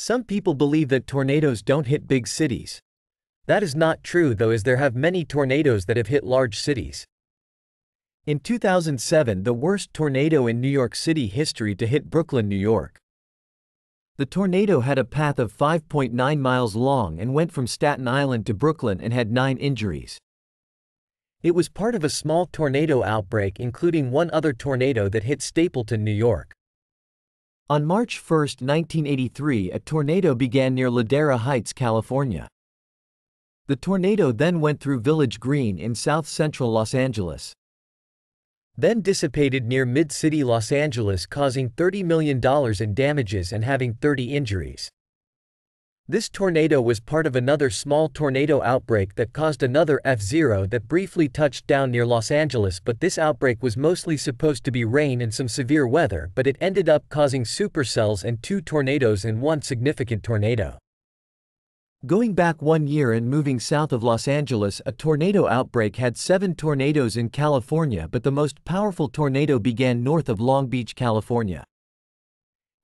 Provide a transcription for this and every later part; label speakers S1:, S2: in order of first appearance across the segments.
S1: Some people believe that tornadoes don't hit big cities. That is not true though as there have many tornadoes that have hit large cities. In 2007 the worst tornado in New York City history to hit Brooklyn, New York. The tornado had a path of 5.9 miles long and went from Staten Island to Brooklyn and had 9 injuries. It was part of a small tornado outbreak including one other tornado that hit Stapleton, New York. On March 1, 1983 a tornado began near Ladera Heights, California. The tornado then went through Village Green in south-central Los Angeles. Then dissipated near Mid-City Los Angeles causing $30 million in damages and having 30 injuries. This tornado was part of another small tornado outbreak that caused another F0 that briefly touched down near Los Angeles but this outbreak was mostly supposed to be rain and some severe weather but it ended up causing supercells and two tornadoes and one significant tornado. Going back one year and moving south of Los Angeles, a tornado outbreak had seven tornadoes in California, but the most powerful tornado began north of Long Beach, California.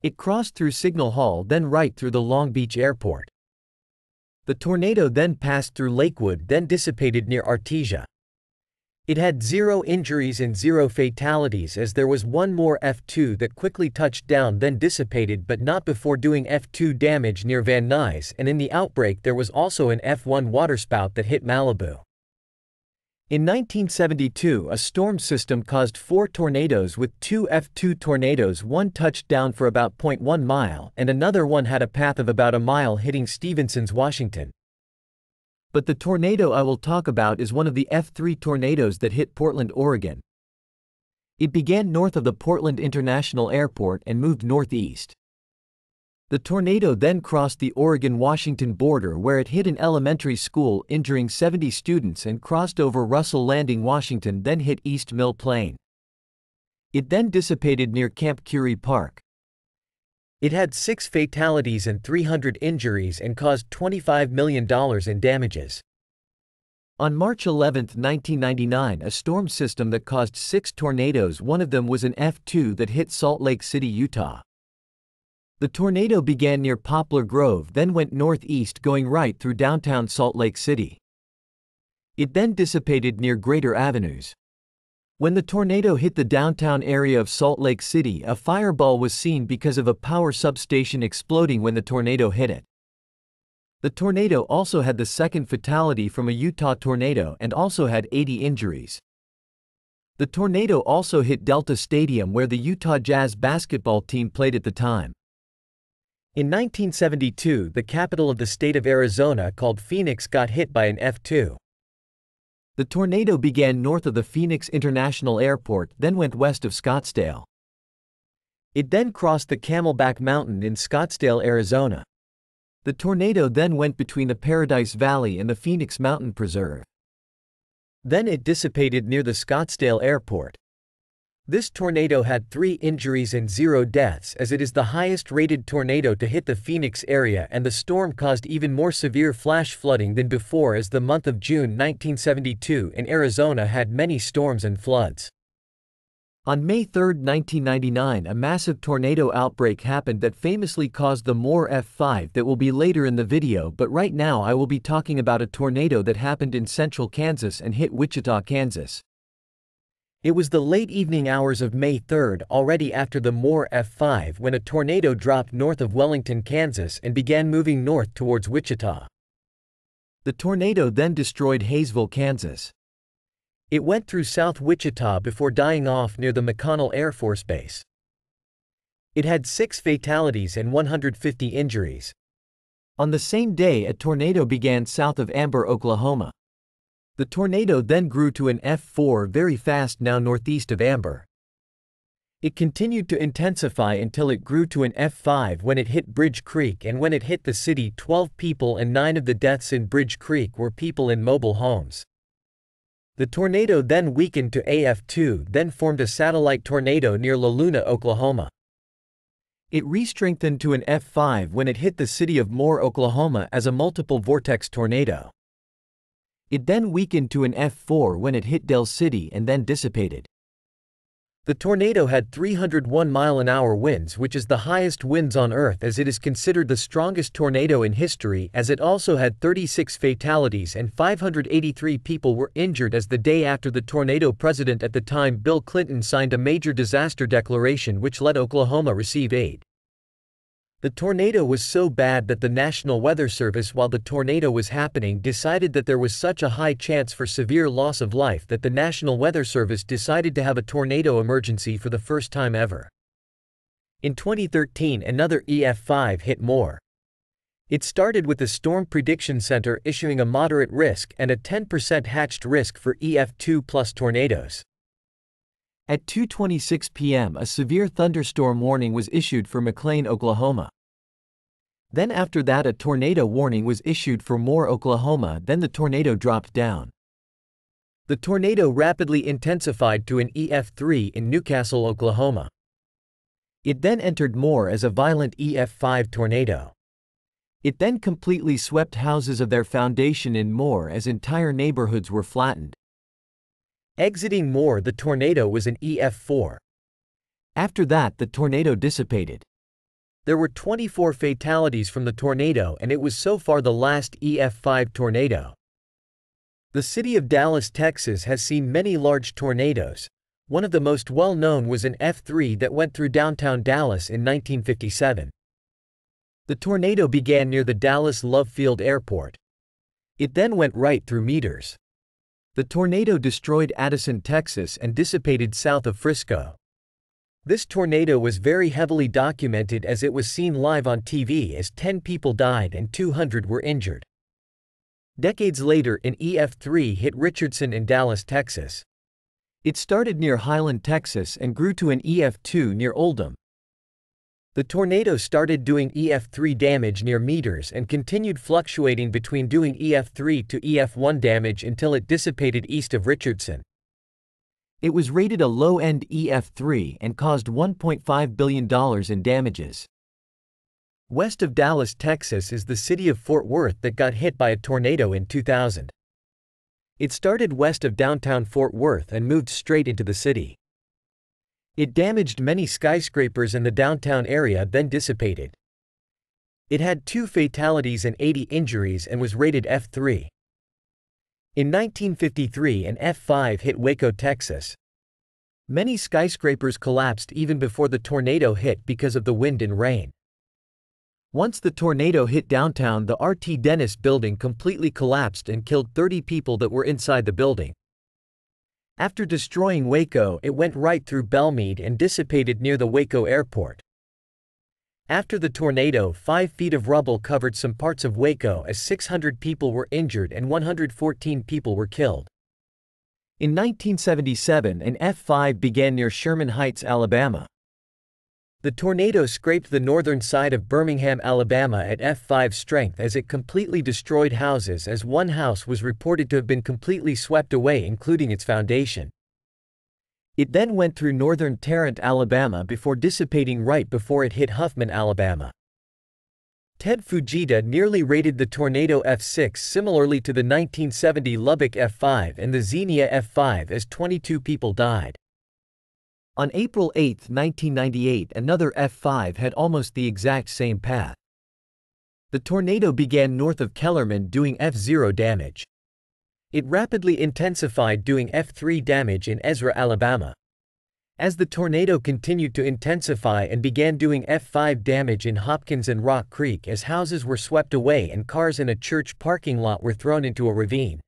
S1: It crossed through Signal Hill, then right through the Long Beach airport. The tornado then passed through Lakewood, then dissipated near Artesia. It had zero injuries and zero fatalities as there was one more F2 that quickly touched down then dissipated but not before doing F2 damage near Van Nuys and in the outbreak there was also an F1 waterspout that hit Malibu. In 1972 a storm system caused four tornadoes with two F2 tornadoes one touched down for about 0.1 mile and another one had a path of about a mile hitting Stevenson's, Washington. But the tornado I will talk about is one of the F3 tornadoes that hit Portland, Oregon. It began north of the Portland International Airport and moved northeast. The tornado then crossed the Oregon-Washington border where it hit an elementary school injuring 70 students and crossed over Russell Landing, Washington then hit East Mill Plain. It then dissipated near Camp Curry Park. It had six fatalities and 300 injuries and caused $25 million in damages. On March 11, 1999, a storm system that caused six tornadoes, one of them was an F2 that hit Salt Lake City, Utah. The tornado began near Poplar Grove, then went northeast, going right through downtown Salt Lake City. It then dissipated near Greater Avenues. When the tornado hit the downtown area of Salt Lake City, a fireball was seen because of a power substation exploding when the tornado hit it. The tornado also had the second fatality from a Utah tornado and also had 80 injuries. The tornado also hit Delta Stadium where the Utah Jazz basketball team played at the time. In 1972, the capital of the state of Arizona called Phoenix got hit by an F2. The tornado began north of the Phoenix International Airport, then went west of Scottsdale. It then crossed the Camelback Mountain in Scottsdale, Arizona. The tornado then went between the Paradise Valley and the Phoenix Mountain Preserve. Then it dissipated near the Scottsdale Airport. This tornado had three injuries and zero deaths as it is the highest rated tornado to hit the Phoenix area and the storm caused even more severe flash flooding than before as the month of June 1972 in Arizona had many storms and floods. On May 3, 1999 a massive tornado outbreak happened that famously caused the Moore F5 that will be later in the video but right now I will be talking about a tornado that happened in central Kansas and hit Wichita, Kansas. It was the late evening hours of May 3, already after the Moore F5 when a tornado dropped north of Wellington, Kansas and began moving north towards Wichita. The tornado then destroyed Haysville, Kansas. It went through South Wichita before dying off near the McConnell Air Force Base. It had six fatalities and 150 injuries. On the same day a tornado began south of Amber, Oklahoma. The tornado then grew to an F4 very fast now northeast of Amber. It continued to intensify until it grew to an F5 when it hit Bridge Creek and when it hit the city 12 people and 9 of the deaths in Bridge Creek were people in mobile homes. The tornado then weakened to AF2 then formed a satellite tornado near La Luna, Oklahoma. It re-strengthened to an F5 when it hit the city of Moore, Oklahoma as a multiple vortex tornado. It then weakened to an F4 when it hit Del City and then dissipated. The tornado had 301 mile an hour winds, which is the highest winds on Earth as it is considered the strongest tornado in history, as it also had 36 fatalities and 583 people were injured. As the day after the tornado, President at the time Bill Clinton signed a major disaster declaration which let Oklahoma receive aid. The tornado was so bad that the National Weather Service while the tornado was happening decided that there was such a high chance for severe loss of life that the National Weather Service decided to have a tornado emergency for the first time ever. In 2013 another EF5 hit Moore. It started with the Storm Prediction Center issuing a moderate risk and a 10% hatched risk for EF2 plus tornadoes. At 2:26 p.m., a severe thunderstorm warning was issued for McLean, Oklahoma. Then after that a tornado warning was issued for Moore, Oklahoma, then the tornado dropped down. The tornado rapidly intensified to an EF3 in Newcastle, Oklahoma. It then entered Moore as a violent EF5 tornado. It then completely swept houses of their foundation in Moore as entire neighborhoods were flattened. Exiting Moore the tornado was an EF4. After that the tornado dissipated. There were 24 fatalities from the tornado and it was so far the last EF5 tornado. The city of Dallas, Texas has seen many large tornadoes. One of the most well-known was an F3 that went through downtown Dallas in 1957. The tornado began near the Dallas Love Field Airport. It then went right through meters. The tornado destroyed Addison, Texas and dissipated south of Frisco. This tornado was very heavily documented as it was seen live on TV as 10 people died and 200 were injured. Decades later an EF3 hit Richardson in Dallas, Texas. It started near Highland, Texas and grew to an EF2 near Oldham. The tornado started doing EF3 damage near meters and continued fluctuating between doing EF3 to EF1 damage until it dissipated east of Richardson. It was rated a low-end EF3 and caused $1.5 billion in damages. West of Dallas, Texas is the city of Fort Worth that got hit by a tornado in 2000. It started west of downtown Fort Worth and moved straight into the city. It damaged many skyscrapers in the downtown area then dissipated. It had two fatalities and 80 injuries and was rated F3. In 1953 an F5 hit Waco, Texas. Many skyscrapers collapsed even before the tornado hit because of the wind and rain. Once the tornado hit downtown the RT Dennis building completely collapsed and killed 30 people that were inside the building. After destroying Waco it went right through Belmead and dissipated near the Waco airport. After the tornado, five feet of rubble covered some parts of Waco as 600 people were injured and 114 people were killed. In 1977, an F5 began near Sherman Heights, Alabama. The tornado scraped the northern side of Birmingham, Alabama at F5 strength as it completely destroyed houses as one house was reported to have been completely swept away including its foundation. It then went through northern Tarrant, Alabama before dissipating right before it hit Huffman, Alabama. Ted Fujita nearly rated the Tornado F6 similarly to the 1970 Lubbock F5 and the Xenia F5 as 22 people died. On April 8, 1998 another F5 had almost the exact same path. The tornado began north of Kellerman doing F0 damage. It rapidly intensified doing F3 damage in Ezra, Alabama. As the tornado continued to intensify and began doing F5 damage in Hopkins and Rock Creek as houses were swept away and cars in a church parking lot were thrown into a ravine.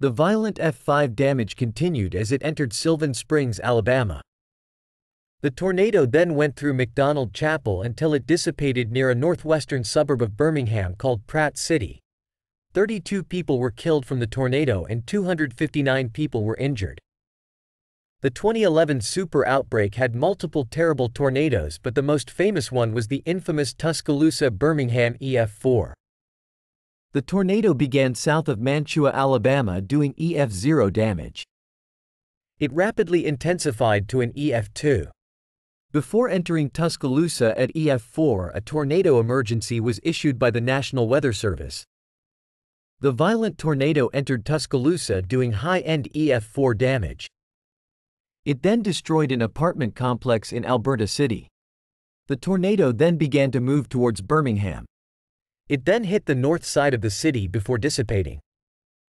S1: The violent F5 damage continued as it entered Sylvan Springs, Alabama. The tornado then went through McDonald Chapel until it dissipated near a northwestern suburb of Birmingham called Pratt City. 32 people were killed from the tornado and 259 people were injured. The 2011 super outbreak had multiple terrible tornadoes but the most famous one was the infamous Tuscaloosa Birmingham EF4. The tornado began south of Mantua, Alabama doing EF0 damage. It rapidly intensified to an EF2. Before entering Tuscaloosa at EF4 a tornado emergency was issued by the National Weather Service. The violent tornado entered Tuscaloosa doing high-end EF4 damage. It then destroyed an apartment complex in Alberta City. The tornado then began to move towards Birmingham. It then hit the north side of the city before dissipating.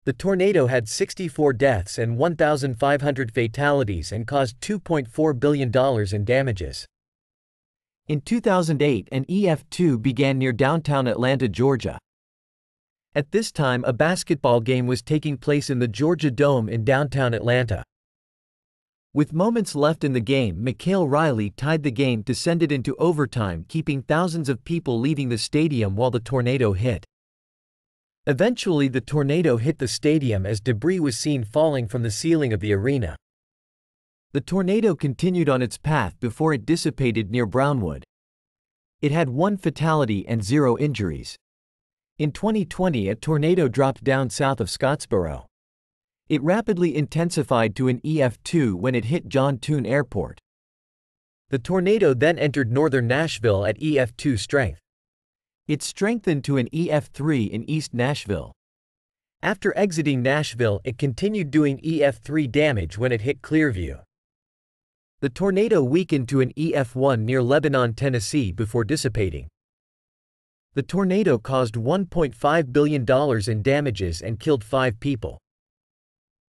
S1: The tornado had 64 deaths and 1,500 fatalities and caused $2.4 billion in damages. In 2008 an EF2 began near downtown Atlanta, Georgia. At this time a basketball game was taking place in the Georgia Dome in downtown Atlanta. With moments left in the game Mykal Riley tied the game to send it into overtime keeping thousands of people leaving the stadium while the tornado hit. Eventually the tornado hit the stadium as debris was seen falling from the ceiling of the arena. The tornado continued on its path before it dissipated near Brownwood. It had one fatality and zero injuries. In 2020 a tornado dropped down south of Scottsboro. It rapidly intensified to an EF2 when it hit John Tune Airport. The tornado then entered northern Nashville at EF2 strength. It strengthened to an EF3 in East Nashville. After exiting Nashville, it continued doing EF3 damage when it hit Clearview. The tornado weakened to an EF1 near Lebanon, Tennessee before dissipating. The tornado caused $1.5 billion in damages and killed five people.